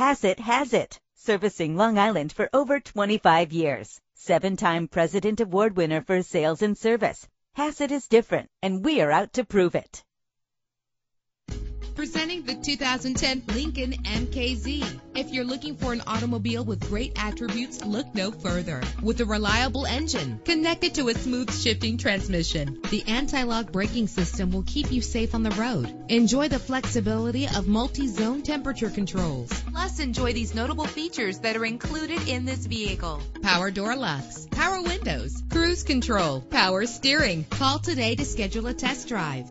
Hassett has it. Servicing Long Island for over 25 years. Seven-time President Award winner for sales and service. Hassett is different, and we are out to prove it. Presenting the 2010 Lincoln MKZ. If you're looking for an automobile with great attributes, look no further. With a reliable engine connected to a smooth shifting transmission, the anti-lock braking system will keep you safe on the road. Enjoy the flexibility of multi-zone temperature controls. Plus, enjoy these notable features that are included in this vehicle. Power door locks, power windows, cruise control, power steering. Call today to schedule a test drive.